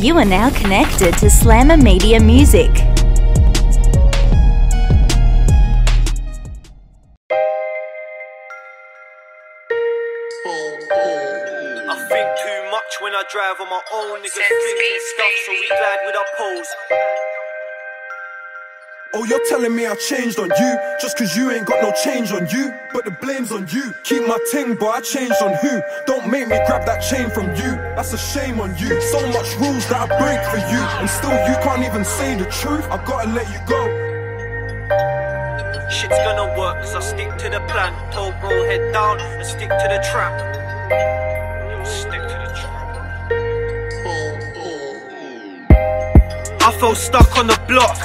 You are now connected to Slammer Media Music. I think too much when I drive on my own. Niggas thinking stuff, so we glide with our pose. Oh, you're telling me I changed on you just cause you ain't got no change on you. But the blame's on you. Keep my ting, but I changed on who? Don't make me grab that chain from you. That's a shame on you. So much rules that I break for you. And still you can't even say the truth. I gotta let you go. Shit's gonna work, cause I stick to the plan. Toe roll head down and stick to the trap. Stick I felt stuck on the block.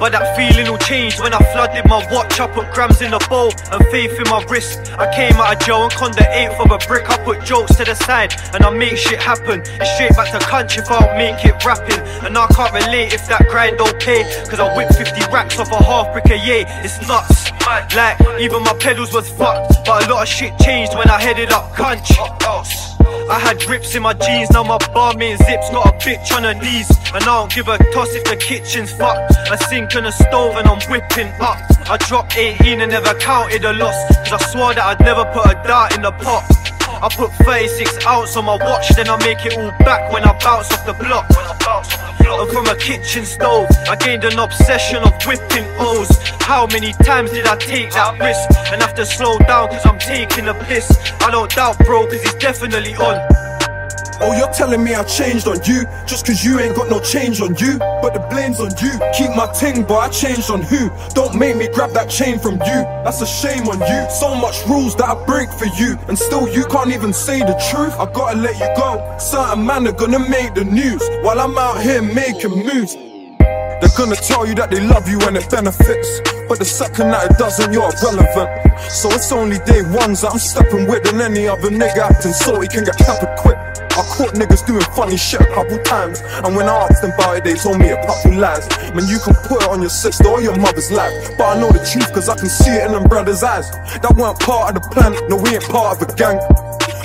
But that feeling will change when I flooded my watch. I put grams in the bowl and faith in my wrist. I came out of jail and conned the eighth of a brick. I put jokes to the side and I make shit happen. It's straight back to country if I don't make it rapping. And I can't relate if that grind don't pay. Cause I whip 50 racks off a half brick a year. It's nuts. Like, even my pedals was fucked. But a lot of shit changed when I headed up country. I had grips in my jeans, now my Balmain zips got a bitch on her knees. And I don't give a toss if the kitchen's fucked. I sink on a stove and I'm whipping up. I dropped 18 and never counted a loss. Cause I swore that I'd never put a dart in the pot. I put 36 ounce on my watch, then I make it all back when I bounce off the block. And from a kitchen stove, I gained an obsession of whipping O's. How many times did I take that risk and have to slow down cause I'm taking a piss? I don't doubt, bro, cause he's definitely on. Oh, you're telling me I changed on you just cause you ain't got no change on you. But the blame's on you. Keep my ting, but I changed on who? Don't make me grab that chain from you. That's a shame on you. So much rules that I break for you. And still you can't even say the truth. I gotta let you go. Certain man are gonna make the news while I'm out here making moves. They're gonna tell you that they love you when it benefits. But the second that it doesn't, you're irrelevant. So it's only day ones that I'm stepping with than any other nigga acting so he can get peppered quick. I caught niggas doing funny shit a couple times. And when I asked them about it, they told me a couple lies. Man, you can put it on your sister or your mother's life. But I know the truth cause I can see it in them brothers' eyes. That weren't part of the plan, no, we ain't part of a gang.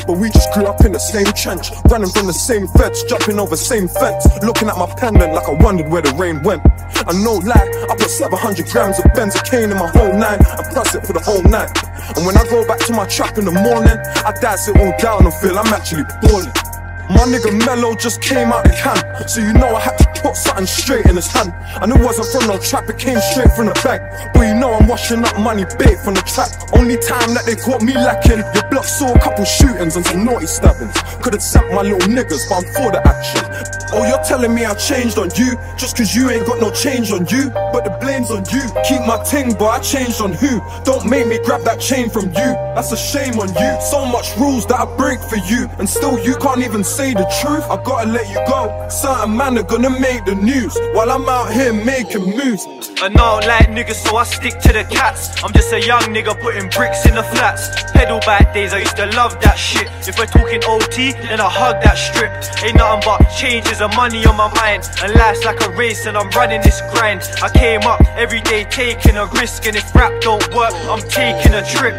But we just grew up in the same trench, running from the same fence, jumping over the same fence, looking at my pendant like I wondered where the rain went. And no lie, I put 700 grams of benzocaine in my whole nine and plus it for the whole night. And when I go back to my trap in the morning, I dice it all down and feel I'm actually balling. My nigga Mello just came out the can, so you know I had to put something straight in his hand. And it wasn't from no trap, it came straight from the bank. But you know I'm washing up money bait from the trap. Only time that they caught me lacking, your block saw a couple shootings and some naughty stabbings. Could've sent my little niggas, but I'm for the action. Oh, you're telling me I changed on you just cause you ain't got no change on you. But the blame's on you. Keep my ting, but I changed on who? Don't make me grab that chain from you. That's a shame on you. So much rules that I break for you, and still you can't even say the truth. I gotta let you go. Certain man are gonna make the news while I'm out here making moves. And I don't like niggas, so I stick to the cats. I'm just a young nigga putting bricks in the flats. Pedal back days, I used to love that shit. If we're talking OT, then I hug that strip. Ain't nothing but changes and money on my mind. And life's like a race, and I'm running this grind. I came up every day taking a risk, and if rap don't work, I'm taking a trip.